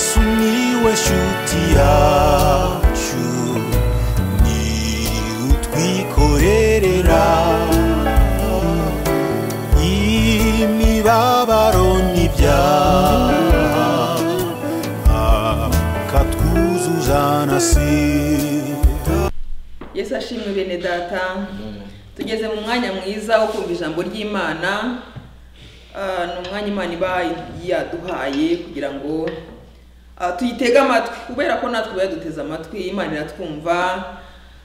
yesu ni we shuti yacu ni utwikorerera. Imibabaro n'ibyaha akatwuzuza na sida yesu ashimwe bene data. Tugeze mu mwanya mwiza wo kumva ijambo ry'imana. Ah, ni umwanya imana iba yaduhaye kugira ngo tuyitege amatwi kubera ko natwe iba yaduteze amatwi imana iratwumva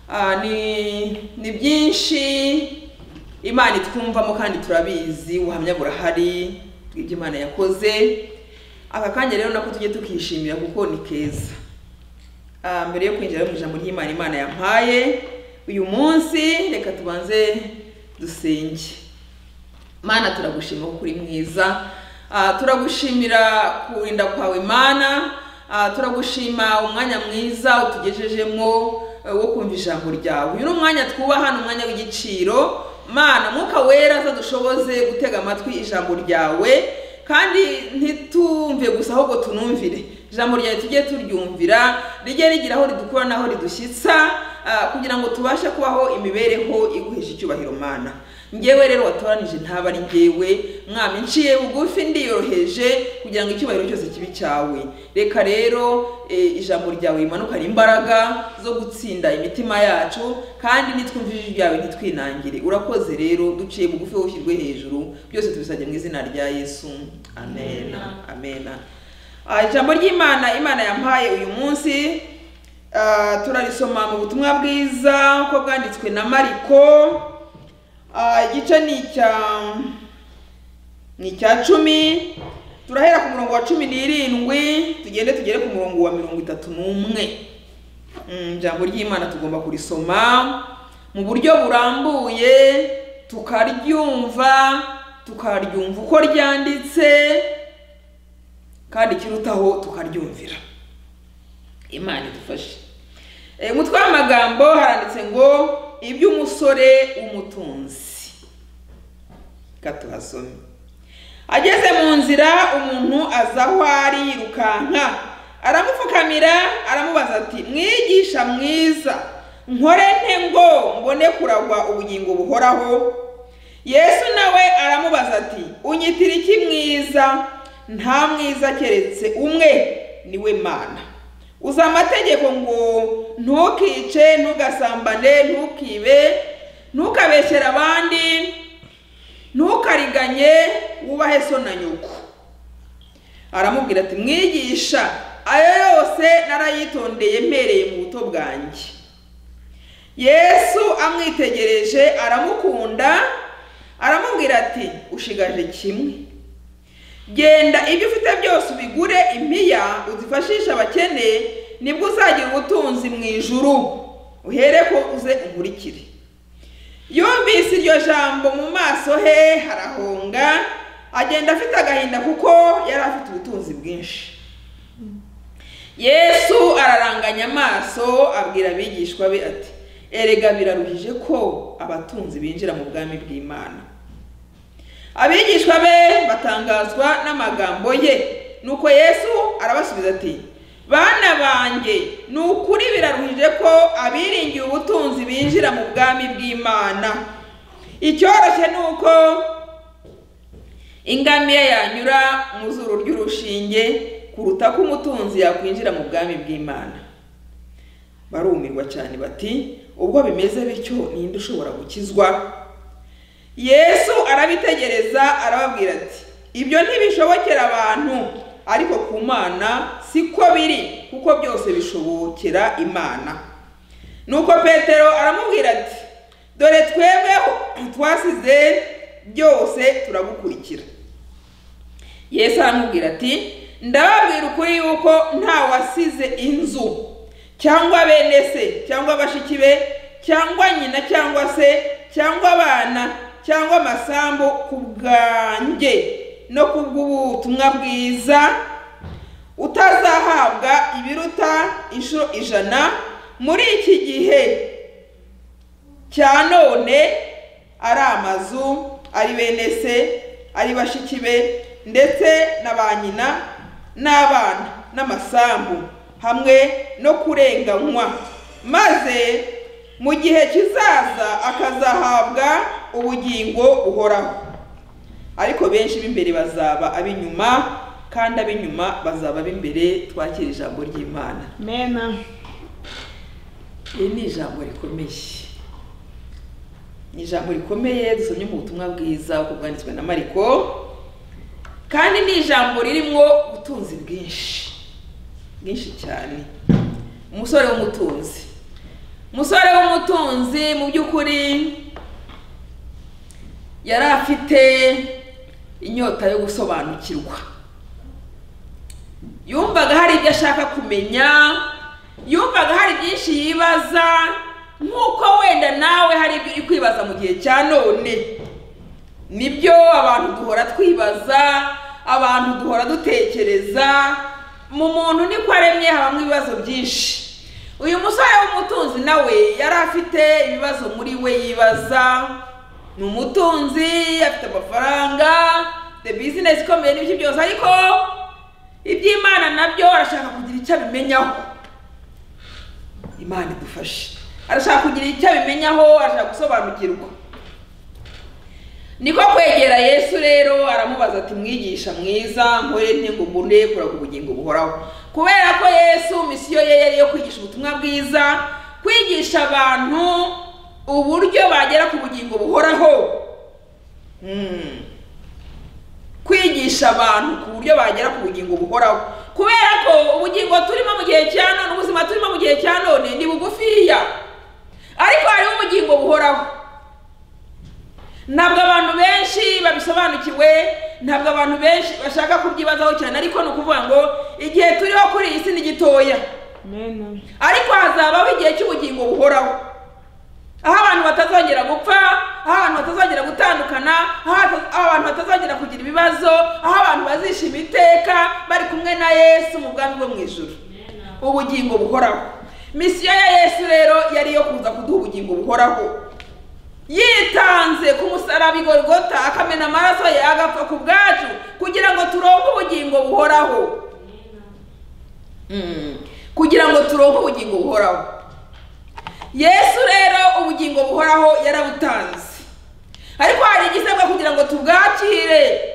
Ah, ni byinshi imana itwumvamo kandi turabizi ubuhamya burahari bw'ibyo imana yakoze. Aka kanya rero nako tujye tukishimira kuko ni keza. Ah, mbere yo kwinjira mu ijambo ry'imana imana yampaye uyu munsi reka tubanze dusenge. Mana turagushima kuko uri mwiza. Ah, turagushimira kurinda kwawe mana. Ah, turagushima umwanya mwiza utugejejemo eh, wo kumva ijambo ryawe. Uyu ni umwanya twubaha ni umwanya w'igiciro. Mana mwuka wera azadushoboze gutega amatwi ijambo ryawe kandi ntitumve gusa ahubwo tunumvire. Ijambo ryawe tujye turyumvira rijye rigira aho ridukura n'aho ridushyitsa ah, kugira ngo tubashe kubaho imibereho iguhesha icyubahiro mana. Ngewe rero watoranije ntaba ari ngewe mwami nciye bugufi ndiyoroheje kugira ngo icyubahiro cyose kibe cyawe reka rero eh, ijambo ryawe rimanukane imbaraga zo gutsinda imitima yacu kandi nitwumvije ijwi ryawe ntitwinangire. Urakoze rero duciye bugufi wowe ushyirwe hejuru byose tubisabye mu izina rya yesu. Amen. Amen. Ah, ijambo ry'imana imana yampaye uyu munsi ah, turarisoma mu butumwa bwiza uko bwanditswe na mariko. Igice ni icya ni icya cumi. Turahera ku murongo wa cumi n'irindwi tugende tugere ku murongo wa mirongo itatu n'umwe. Mm, ijambo ry'imana tugomba kurisoma. Mu buryo burambuye tukaryumva tukaryumva uko ryanditse kandi ikirutaho tukaryumvira. Imana idufashe. Eh, umutwe w'amagambo haranditse ngo iby'umusore w'umutunzi tuhasome ageze mu nzira umuntu aza aho ari yirukanka aramupfukamira aramubaza ati mwigisha mwiza nkore nte ngo mbone kuragwa ubugingo buhoraho? Yesu nawe aramubaza ati unyitira iki mwiza? Nta mwiza keretse umwe ni we mana. Uzi amategeko ngo ntukice ntugasambane ntukibe ntukabeshyere abandi ntukariganye wubahe so na nyoko. Aramubwira ati mwigisha ayo yose narayitondeye mpereye mu buto bwanjye. Yesu amwitegereje aramukunda aramubwira ati ushigaje kimwe. Genda ibyo ufite byose ubigure impiya uzifashishe abakene ni bwo uzagira ubutunzi mu ijuru. Uhere ko uze unkurikire yumvise iryo jambo mu maso he harahonga agenda afite agahinda kuko yari afite ubutunzi bwinshi. Yesu araranganya amaso abwira abigishwa be ati erega biraruhije ko abatunzi binjira mu bwami bw'imana. Abigishwa be batangazwa n'amagambo ye. Nuko yesu arabasubiza ati bana banjye ni ukuri biraruhije ko abiringiye ubutunzi binjira mu bwami bw'imana. Icyoroshye ni uko ingamiya yanyura mu zuru ry'urushinge kuruta ko umutunzi yakwinjira mu bwami bw'imana. Barumirwa cyane bati ubwo bimeze bityo ninde ushobora gukizwa? Yesu arabitegereza arababwira ati ibyo ntibishobokera abantu ariko ku mana siko biri kuko byose bishobokera imana. Nuko petero aramubwira ati dore twebweho twasize byose turagukurikira. Yesu aramubwira ati ndababwira ukuri yuko nta wasize inzu cyangwa bene se cyangwa bashiki be cyangwa nyina cyangwa se cyangwa abana cyangwa amasambu ku bwanjye no ku bw'ubutumwa bwiza utazahabwa ibiruta inshuro ijana. Muri iki gihe cya none ari amazu ari bene se ari bashiki be ndetse na ba nyina n'abana n'amasambu hamwe no kurenganywa maze mu gihe kizaza akazahabwa ubugingo buhoraho. Ariko benshi b'imbere bazaba ab'inyuma kandi ab'inyuma bazaba ab'imbere twakira ijambo ry'imana. Mena. Iri ni ijambo rikomeye. Ni ijambo rikomeye dusomye mu butumwa bwiza uko bwanditswe na mariko. Kandi ni ijambo ririmo ubutunzi bwinshi. Bwinshi cyane. Umusore w'umutunzi. Umusore w'umutunzi mu by'ukuri yari afite inyota yo gusobanukirwa. Yumvaga hari ibyo ashaka kumenya yumvaga hari byinshi yibaza nk'uko wenda nawe hari ibyo uri kwibaza mu gihe cya none. Nibyo abantu duhora twibaza abantu duhora dutekereza mu muntu niko aremye habamo ibibazo byinshi. Uyu musore w'umutunzi nawe yari afite ibibazo muri we yibaza. Ni umutunzi afite amafaranga afite bizinesi ikomeye n'ibyo byose. Ariko iby'imana na byo arashaka kugira icyo abimenyaho. Imana idufashe. Arashaka kugira icyo abimenyaho arashaka gusobanukirwa niko kwegera yesu rero aramubaza ati mwigisha mwiza nkore mbone kuraga ubugingo buhoraho? Kubera ko yesu misiyo ye yari iyo kwigisha ubutumwa bwiza kwigisha abantu uburyo bagera ku bugingo buhoraho. Hmm. Kwigisha abantu ku buryo bagera ku bugingo buhoraho. Kubera ko ubugingo turimo mu gihe cya none ubuzima turimo mu gihe cya none ni bugufiya. Ariko hariho ubugingo buhoraho. Ntabwo abantu benshi babisobanukiwe ntabwo abantu benshi bashaka kubyibazaho cyane ariko ni ukuvuga ngo igihe turiho kuri iyi si ni gitoya. Ariko hazabaho igihe cy'ubugingo buhoraho. Aho abantu batazongera gupfa aho abantu batazongera gutandukana aho abantu batazongera kugira ibibazo aho abantu bazishima iteka bari kumwe na yesu mu bwami bwo mu ijuru. Ubugingo buhoraho. Misiyo ya yesu rero yari iyo kuza kuduha ubugingo buhoraho. Yitanze ku musaraba igorogota akamena amaraso ye agapfa ku bwacu kugira ngo turonke ubugingo buhoraho. Mm. kugira ngo turonke ubugingo buhoraho. Yesu rero ubugingo buhoraho yarabutanze. Ariko hari igisabwa kugira ngo tubwakire.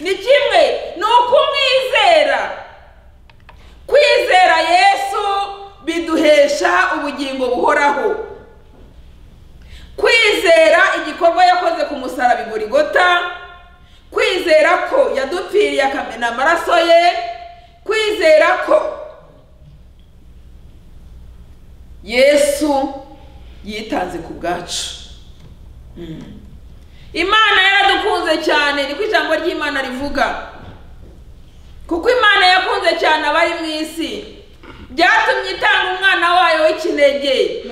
Ni kimwe ni ukumwizera. Kwizera yesu biduhesha ubugingo buhoraho. Kwizera igikorwa yakoze ku musaraba igorigota kwizera ko yadupfiriye akamena amaraso ye. Kwizera ko yesu yitanze ku bwacu. Mm. imana yaradukunze cyane niko ijambo ry'imana rivuga. Kuko imana yakunze cyane abari mu isi byatumye itanga umwana wayo w'ikinege.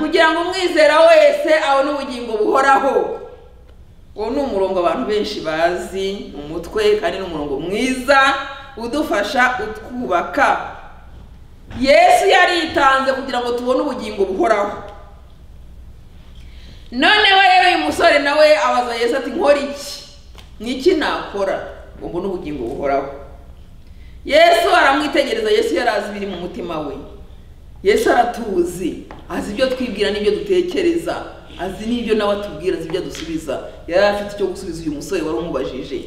Kugira ngo umwizera wese abone ubugingo buhoraho. Uwo ni umurongo abantu benshi bazi mu mutwe kandi ni umurongo mwiza udufasha utwubaka yesu yaritanze kugira ngo tubone ubugingo buhoraho. Noneho rero uyu musore nawe abaza yesu ati nkora iki? Ni iki nakora? Ngo mbone ubugingo buhoraho. Yesu aramwitegereza yesu yari azi ibiri mu mutima we. Yesu aratuzi azi ibyo twibwira n'ibyo dutekereza azi n'ibyo nawe atubwira azi ibyo adusubiza. Yari afite icyo gusubiza uyu musore wari umubajije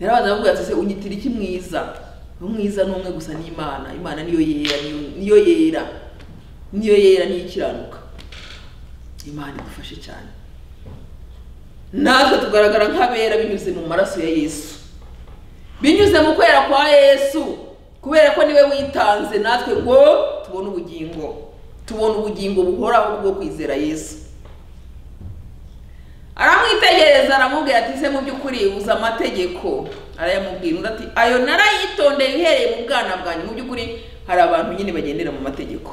yarabanza aramubwira ati se unyitira iki mwiza? Umwiza ni umwe gusa n'imana. Imana niyo yera niyo- yera niyo yera niyo ikiranuka. Imana idufashe cyane. Natwe tugaragara nk'abera binyuze mu maraso ya yesu. Binyuze mu kwera kwa yesu. Kubera ko ni we witanze natwe ngo tubone ubugingo. Tubone ubugingo buhoraho bwo kwizera yesu. Aramwitegereza aramubwira ati se mu by'ukuri uzi amategeko? Arayamubwira undi ati ayo narayitondeye uhereye mu bwana bwanjye mu by'ukuri hari abantu nyine bagendera mu mategeko.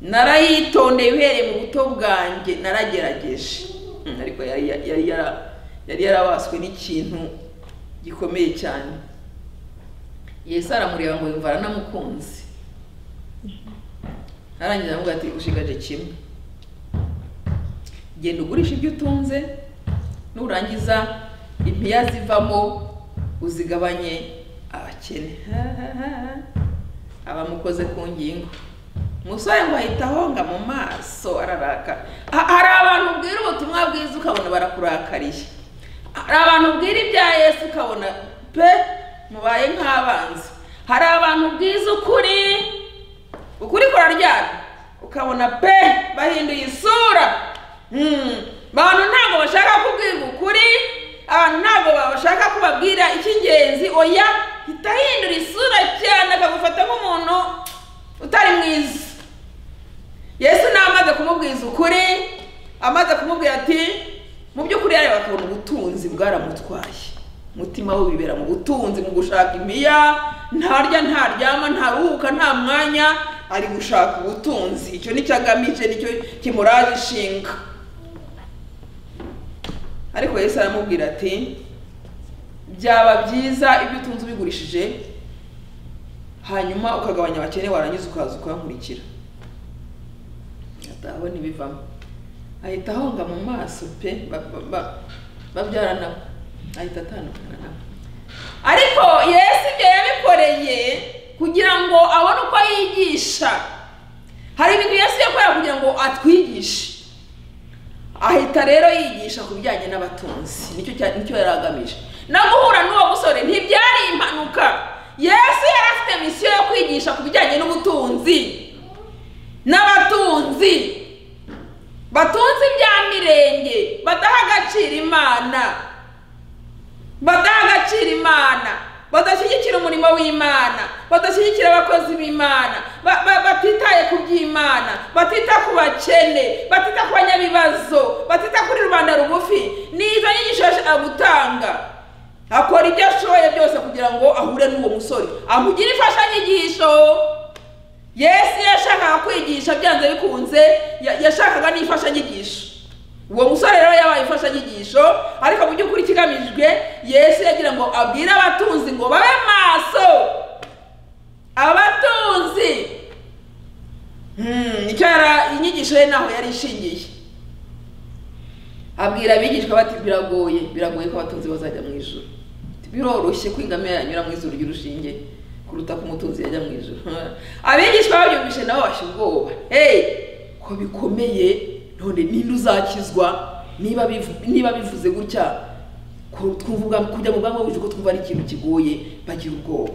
Narayitondeye uhereye mu buto bwanjye naragerageje. Hmm, ariko yari yari yara- yari yarabaswe n'ikintu gikomeye cyane. Yesu aramureba ngo yumva aranamukunze arangiza aramubwira ati ushigaje kimwe. Genda ugurisha ibyo utunze nurangiza impiya zivamo uzigabanye abakene. Abamukoze ku ngingo. Umusore ngo ahita ahonga mu maso araraka. Ha- hari abantu ubwira ubutumwa bwiza ukabona barakurakariye hari abantu ubwira ibya yesu ukabona pe mubaye nk'abanzi. Hari abantu ubwiza ukuri ukuri kuraryana. Ukabona pe bahinduye isura. Hmm, abantu ntabwo bashaka kubwirwa ukuri abantu ntabwo bashaka kubabwira icy'ingenzi. Oya hita ahindura isura cyane akagufata nk'umuntu utari mwiza. Yesu nawe amaze kumubwiza ukuri amaze kumubwira ati mu by'ukuri yareba akabona ubutunzi bwaramutwaye. Umutima we wibera mu butunzi mu gushaka imiya. Ntarya ntaryama ntaruhuka nta mwanya. Ari gushaka ubutunzi. Icyo ni cyo agamije ni cyo kimuraje ishinga. Ariko yesu aramubwira ati byaba byiza ibyo utunze ubigurishije hanyuma ukagabanya abakene warangiza ukaza ukankurikira atabona ibivamo ahita ahonga mu maso pe ba- ba- ba- babyara nabo ahita atandukana nabo ariko yesu ibyo yabikoreye kugira ngo abone uko yigisha hari ibintu yesu yakorera kugira ngo atwigishe. Ahita rero yigisha ku bijyanye n'abatunzi. Nicyo yari agamije. No guhura n'uwo musore ntibyari impanuka. Yesu yari afite misiyo yo kwigisha ku bijyanye n'ubutunzi n'abatunzi. Batunze ibya mirenge badaha agaciro imana. Badaha agaciro imana. Badashyigikira umurimo w'imana badashyigikira abakozi b'imana ba- ba- batitaye ku by'imana batita ku bakene batita ku banyabibazo batita kuri rubanda rugufi. Nizo nyigisho yashaka gutanga akora ibyo ashoboye byose kugira ngo ahure n'uwo musore. Amugire imfashanyigisho. Yesu yashakaga kwigisha byanze bikunze ya- yashakaga n'imfashanyigisho. Uwo musore rero yabaye imfashanyigisho ariko mu by'ukuri ikigamijwe yesu yagira ngo abwire abatunzi ngo babe maso. Abatunzi! Hmm, ni cyo yara inyigisho ye naho yari ishingiye. Abwira abigishwa bati biragoye biragoye ko abatunzi bazajya mu ijuru. Biroroshye ko ingamiya yanyura mu izuru ry'urushinge kuruta ko umutunzi yajya mu ijuru. Abigishwa babyumvise nabo bashya ubwoba. Hey ko bikomeye. None ninde uzakizwa? Niba bivu- niba bivuze gutya kujya mu bw'ijuru ko twumva ari ikintu kigoye bagira ubwoba.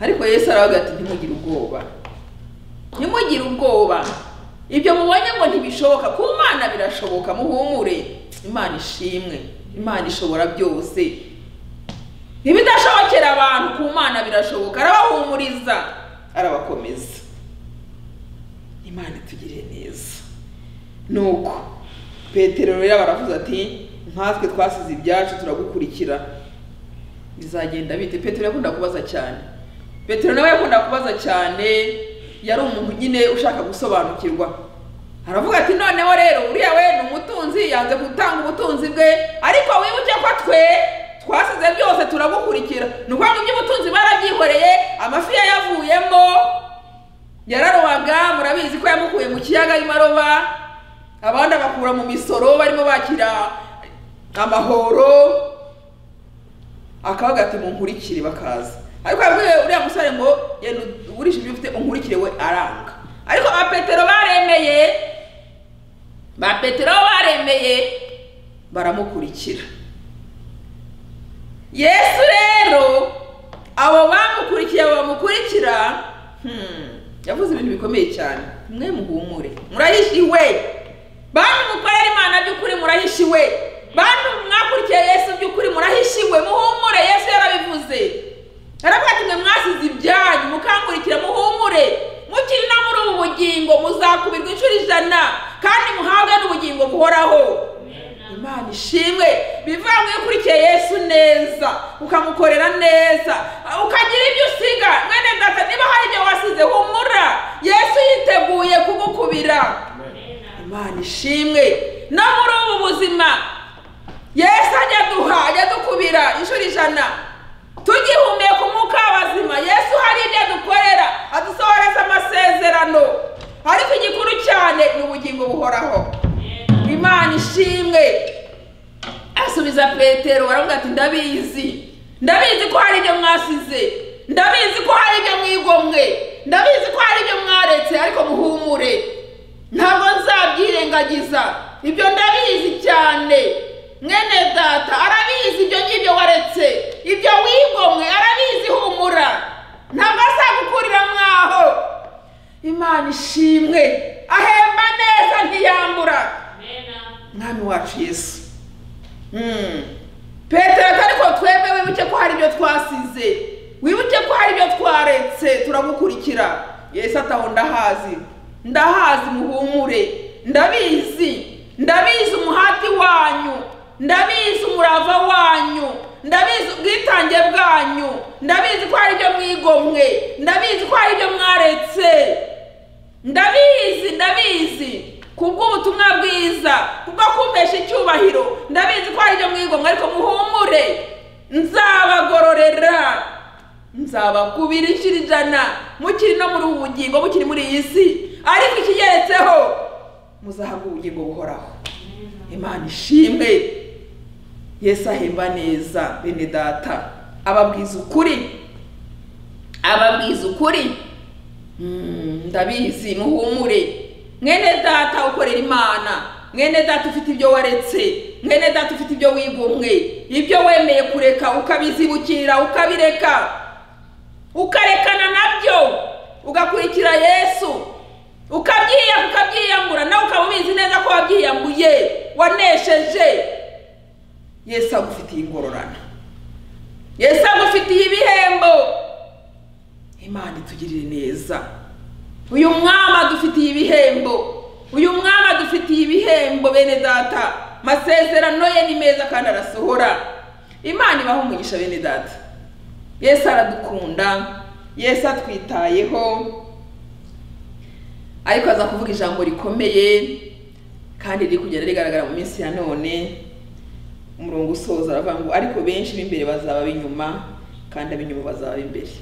Ariko yesu aravuga ati ntimugire ubwoba. Ntimugire ubwoba. Ibyo mubonye ngo ntibishoboka. Ku mana birashoboka muhumure. Imana ishimwe. Imana ishobora byose. Ibidashobokera abantu. Ku mana birashoboka. Arabahumuriza. Arabakomeza. Imana itugiriye neza nuko. Petero rero baravuze ati nkatwe twasize ibyacu turagukurikira. Bizagenda bite? Petero yakunda kubaza cyane. Petero nawe yakunda kubaza cyane. Yari umuntu nyine ushaka gusobanukirwa. Aravuga ati noneho rero uriya we ni umutunzi yanze gutanga ubutunzi bwe. Ariko wibuke ko twe twasize byose turagukurikira. Ni ukuvuga ngo iby'ubutunzi barabyihoreye amafi yayavuyemo. Yararobaga murabizi ko yamukuye mu kiyaga arimo aroba abandi abakura mu misoro barimo bakira amahoro akavuga ati munkurikire bakaza. Ariko uriya musore ngo ugurisha ibyo ufite unkurikire we aranga. Ariko ba petero baremeye ba petero baremeye baramukurikira. Yesu rero abo bamukurikiye bamukurikira hmm, yavuze ibintu bikomeye cyane. Mwe muhumure. Murahishiwe. Bantu mukorera imana by'ukuri murahishiwe. Bantu mwakurikiye yesu by'ukuri murahishiwe. Muhumure yesu yarabivuze. Aravuga ati mwe mwasize ibyanyu mukankurikira muhumure. Mukiri no muri ubu bugingo muzakubirwa inshuro ijana kandi muhabwe n'ubugingo buhoraho. Imana ishimwe. Bivuga ngo iyo ukurikiye yesu neza ukamukorera neza. Ukagira ibyo usiga. Mwene data niba hari ibyo wasize humura. Yesu yiteguye kugukubira. Imana ishimwe. No muri ubu buzima yesu ajya aduha ajya adukubira inshuro ijana. Tugihumeka umwuka w'abazima. Yesu hari ibyo adukorera adusohoreza amasezerano. Ariko igikuru cyane ni ubugingo buhoraho. Imana ishimwe. Asubiza petero baravuga ati ndabizi. Ndabizi ko hari ibyo mwasize. Ndabizi ko hari ibyo mwigomwe. Ndabizi ko hari ibyo mwaretse. Ariko muhumure. Ntabwo nzabyirengagiza. Ibyo ndabizi cyane. Mwene data arabizi ibyo ngibyo waretse. Ibyo wigomwe arabizi humura. Ntabwo azagukurira mwaho. Imana ishimwe. Ahemba neza ntiyambura. Mwami wacu yesu. Mm. petero ariko twebwe wibuke ko hari ibyo twasize. Wibuke ko hari ibyo twaretse. Turagukurikira. Yesu ataho ndahazi. Ndahazi muhumure ndabizi ndabizi umuhati wanyu ndabizi umurava wanyu ndabizi ubwitange bwanyu ndabizi ko hari ibyo mwigomwe ndabizi ko hari ibyo mwaretse. Ndabizi ndabizi kubw'ubutumwa bwiza kubwo kumpesha icyubahiro ndabizi ko hari ibyo mwigomwe ariko muhumure. Nzabagororera nzabakubira ijana mukiri no muri ubu bugingo mukiri muri iyi si. Ariko ikigeretseho muzahabwa ubugingo buhoraho. Imana ishimwe. Yesu ahemba neza bene data. Ababwiza ukuri. Ababwiza ukuri. Mm, ndabizi muhumure. Mwene data ukorera imana. Mwene data ufite ibyo waretse. Mwene data ufite ibyo wigomwe ibyo wemeye kureka ukabizibukira ukabireka. Ukarekana na byo. Ugakurikira yesu. Ukabyiya ukabyiyambura nawe ukaba ubizi neza ko wabyiyambuye wanesheje. Yesu agufitiye ingororano. Yesu agufitiye ibihembo. Imana itugirire neza. Uyu mwami adufitiye ibihembo. Uyu mwami adufitiye ibihembo bene data. Masezerano ye ni meza kandi arasohora. Imana ibaho umugisha bene data. Yesu aradukunda. Yesu atwitayeho. Ariko aza kuvuga ijambo rikomeye kandi riri kugenda rigaragara mu minsi ya none. Umurongo usoza aravuga ngo ariko benshi b'imbere bazaba b'inyuma kandi ab'inyuma bazaba b'imbere.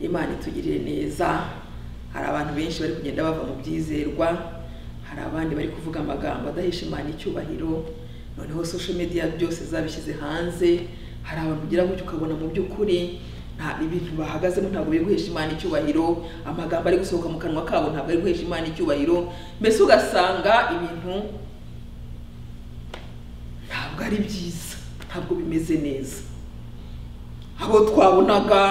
Imana itugirire neza. Hari abantu benshi bari kugenda bava mu byizerwa hari abandi bari kuvuga amagambo adahesha imana icyubahiro. Noneho social media byose zabishyize hanze. Hari abantu ugira gutyo ukabona mu by'ukuri ibintu bahagazemo ntabwo biri guhesha imana icyubahiro. Amagambo ari gusohoka mu kanwa kabo ntabwo ari guhesha imana icyubahiro. Mbese ugasanga ibintu ntabwo ari byiza ntabwo bimeze neza. Abo twabonaga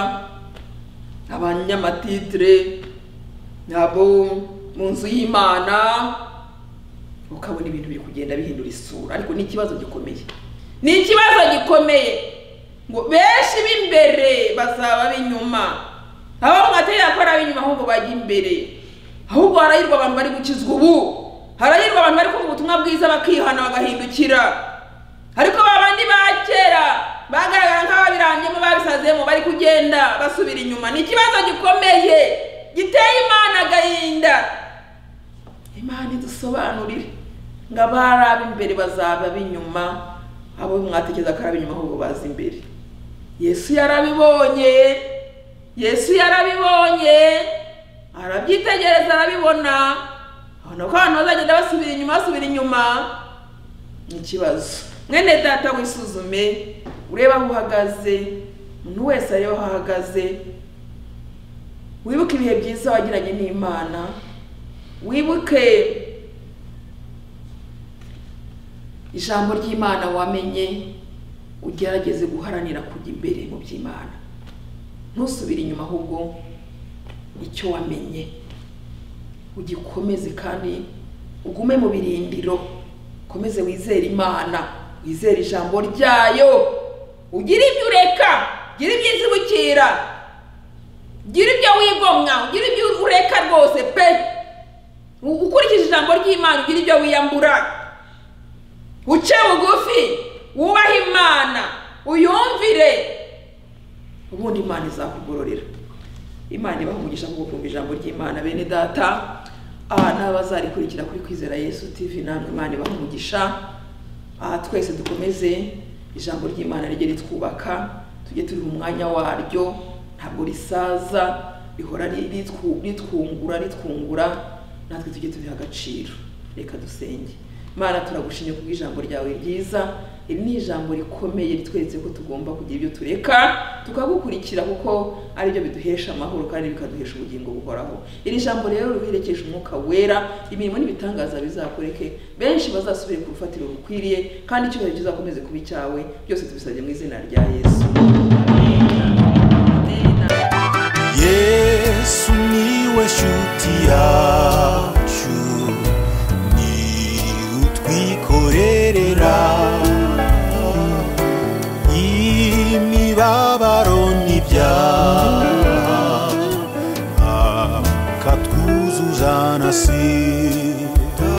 abanyamatitire abo mu nzu y'imana ukabona ibintu biri kugenda bihindura isura. Ariko ni ikibazo gikomeye. Ni ikibazo gikomeye. Ngo benshi b'imbere bazaba b'inyuma. Abo mwategera ko ari ab'inyuma ahubwo bajya imbere. Ahubwo harahirwa abantu bari gukizwa ubu. Harahirwa abantu bari kumva ubutumwa bwiza bakihana bagahindukira. Ariko ba bandi ba kera bagaragara nk'ababirangyemo babisazemo bari kugenda basubira inyuma. Ni ikibazo gikomeye. Giteye imana agahinda. Imana idusobanurire ngo abari ab'imbere bazaba ab'inyuma abo mwatekereza ko ari ab'inyuma ahubwo baza imbere. Yesu yarabibonye. Yesu yarabibonye. Arabyitegereza arabibona. Abona ko abantu bazagenda basubira inyuma basubira inyuma. Ni ikibazo. Mwene data wisuzume urebe aho uhagaze. Umuntu wese areba aho ahagaze. Wibuke ibihe byiza wagiranye n'imana. Wibuke ijambo ry'imana wamenye. Ugerageze guharanira kujya imbere mu by'imana. Ntusubire inyuma ahubwo icyo wamenye. Ugikomeze kandi ugume mu birindiro. Ukomeze wizere imana. Wizere ijambo ryayo. Ugire ibyo ureka. Gira ibyo izibukira. Gira ibyo wigomwa. Gira ibyo ureka rwose pe. Ukurikije ijambo ry'imana ugira ibyo wiyambura. Uce bugufi. Wubahe imana uyumvire. Ubundi imana izakugororera. Imana ibaha umugisha kuko kumva ijambo ry'imana. Bene data aha n'abazarikurikira kuri kwizera yesu tv namwe imana ibaha umugisha. Aha twese dukomeze ijambo ry'imana rijye ritwubaka tujye turi mu mwanya waryo ntabwo risaza rihora ritwu- ritwungura ritwungura natwe tujye tubiha agaciro. Reka dusenge. Imana turagushimye kubw'ijambo ryawe ryiza. Iri ni ijambo rikomeye ritweretse ko tugomba kugira ibyo tureka tukagukurikira kuko ari byo biduhesha amahoro kandi bikaduhesha ubugingo buhoraho. Iri jambo rero riherekeje umwuka wera imirimo n'ibitangaza bizakoreke. Benshi bazasubire ku rufatiro rukwiriye kandi icyubahiro kizakomeze kuba icyawe. Byose tubisabye mu izina rya yesu. Yesu ni we shuti yacu